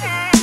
Yeah.